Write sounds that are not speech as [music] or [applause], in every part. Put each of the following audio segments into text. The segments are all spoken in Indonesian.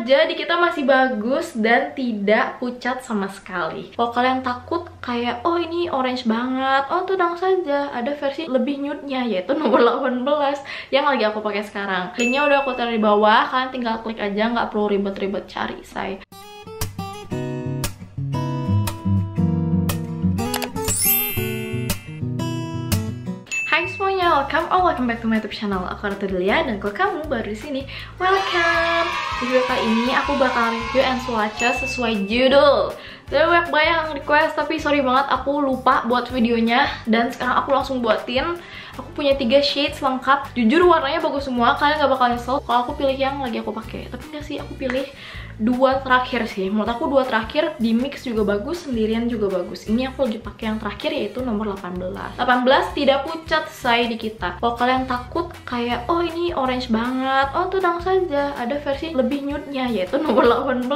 aja di kita masih bagus dan tidak pucat sama sekali. Kalau kalian takut kayak oh ini orange banget, oh tenang saja, ada versi lebih nude-nya yaitu nomor [laughs] 18 yang lagi aku pakai sekarang. Linknya udah aku taruh di bawah, kalian tinggal klik aja, nggak perlu ribet-ribet cari saya. Welcome or welcome back to my YouTube channel. Aku Ratu Delia dan kalau kamu baru di sini, welcome. Di video kali ini aku bakal review and swatches sesuai judul. Jadi banyak banyak yang request, tapi sorry banget aku lupa buat videonya dan sekarang aku langsung buatin. Aku punya tiga shades lengkap. Jujur warnanya bagus semua, kalian gak bakal nyesel kalau aku pilih yang lagi aku pakai. Tapi enggak sih, aku pilih dua terakhir sih. Menurut aku dua terakhir di mix juga bagus sendirian juga bagus. Ini aku lagi pakai yang terakhir yaitu nomor 18 18 tidak pucat say di kita. Kalau kalian takut kayak oh ini orange banget. Oh tenang saja. Ada versi lebih nude nya yaitu nomor 18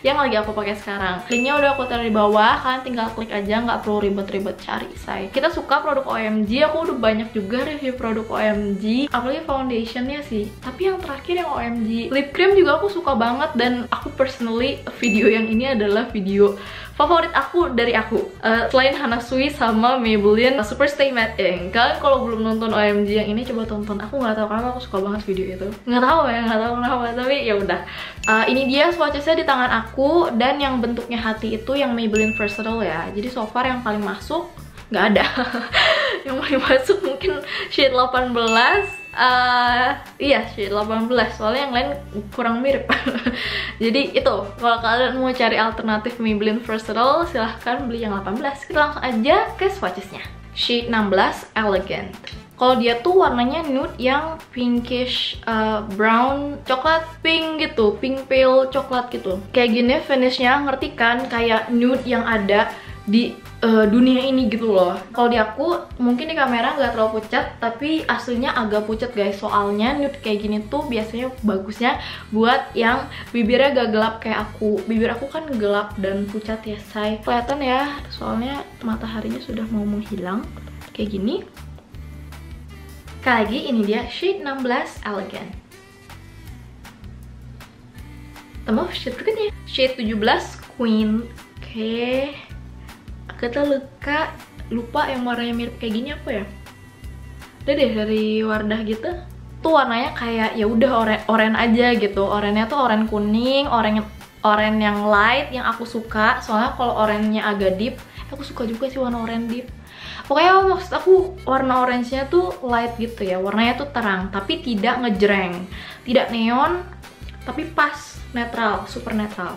yang lagi aku pakai sekarang. Linknya udah aku taruh di bawah. Kalian tinggal klik aja nggak perlu ribet-ribet cari say. Kita suka produk OMG aku udah banyak juga review produk OMG apalagi foundationnya sih. Tapi yang terakhir yang OMG lip cream juga aku suka banget dan personally video yang ini adalah video favorit aku dari aku. Uh, selain Hana Sui sama Maybelline Super Stay Matte Ink kalian kalau belum nonton OMG yang ini coba tonton. Aku nggak tahu kenapa aku suka banget video itu. Nggak tahu ya nggak tahu kenapa tapi ya udah. Uh, ini dia swatchesnya di tangan aku dan yang bentuknya hati itu yang Maybelline Versatile ya. Jadi so far yang paling masuk nggak ada. [laughs] Yang paling masuk mungkin shade 18 uh, iya shade 18 soalnya yang lain kurang mirip. [laughs] Jadi itu kalau kalian mau cari alternatif Maybelline Versatile silahkan beli yang 18 kita langsung aja ke swatchesnya. Shade 16 Elegant. Kalau dia tuh warnanya nude yang pinkish uh, brown coklat pink gitu pink pale coklat gitu. Kayak gini finishnya ngerti kan? Kayak nude yang ada di uh, dunia ini gitu loh. Kalau di aku mungkin di kamera nggak terlalu pucat tapi aslinya agak pucat guys. Soalnya nude kayak gini tuh biasanya bagusnya buat yang bibirnya gak gelap kayak aku. Bibir aku kan gelap dan pucat ya say. Kelihatan ya soalnya mataharinya sudah mau menghilang. Kayak gini. Sekali lagi ini dia shade 16 elegant. Temu shade berikutnya. Shade 17 queen. Oke. okay kita luka lupa yang warnanya mirip kayak gini apa ya? Udah deh dari Wardah gitu tuh warnanya kayak ya udah oren oren aja gitu. Orennya tuh oren kuning oren oren yang light yang aku suka. Soalnya kalau orennya agak deep aku suka juga sih warna oren deep. Pokoknya maksud aku warna orange-nya tuh light gitu ya. Warnanya tuh terang tapi tidak ngejreng. Tidak neon tapi pas netral super netral.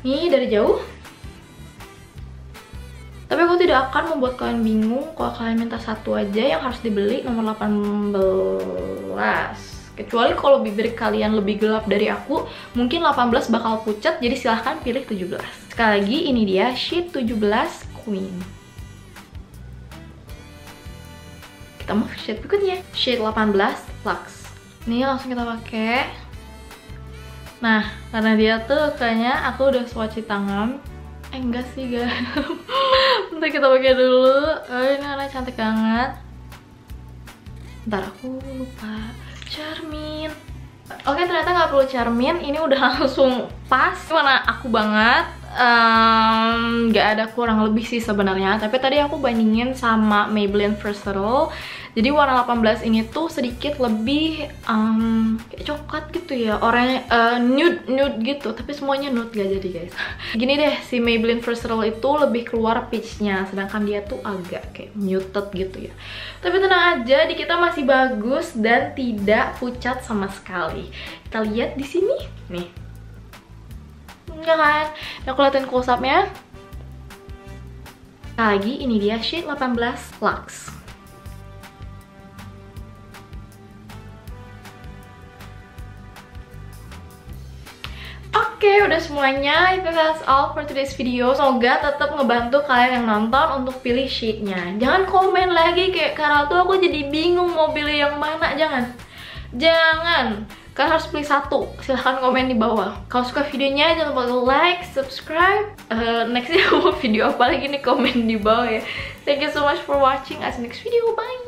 Ini dari jauh tapi aku tidak akan membuat kalian bingung kalau kalian minta satu aja yang harus dibeli nomor 18 kecuali kalau bibir kalian lebih gelap dari aku mungkin 18 bakal pucat jadi silahkan pilih 17 sekali lagi ini dia shade 17 queen. Kita mau shade berikutnya. Shade 18 lux. Ini langsung kita pakai. Nah karena dia tuh kayaknya aku udah swatch tangan. Eh enggak sih guys [laughs] Bentar kita pakai dulu. Oh, ini warna cantik banget. Ntar aku lupa. Cermin. Oke ternyata nggak perlu cermin. Ini udah [laughs] langsung pas. Warna aku banget um, Gak ada kurang lebih sih sebenarnya. Tapi tadi aku bandingin sama Maybelline Versatile. Jadi warna 18 ini tuh sedikit lebih um, kayak coklat gitu ya. Orangnya uh, nude nude gitu. Tapi semuanya nude gak jadi guys. [laughs] Gini deh si Maybelline Versatile itu lebih keluar peachnya. Sedangkan dia tuh agak kayak muted gitu ya. Tapi tenang aja di kita masih bagus Dan tidak pucat sama sekali. Kita lihat di sini. Nih Enggak kan? Yang kelihatan close up-nya lagi ini dia shade 18 Lux Oke, okay, udah semuanya. Itu that's all for today's video. Semoga tetap ngebantu kalian yang nonton untuk pilih sheetnya. Jangan komen lagi kayak Karel tuh aku jadi bingung mau pilih yang mana. Jangan. Jangan. Kalian harus pilih satu. Silahkan komen di bawah. Kalau suka videonya jangan lupa like, subscribe. Uh, nextnya mau [laughs] video apa lagi nih komen di bawah ya. Thank you so much for watching. As next video. Bye.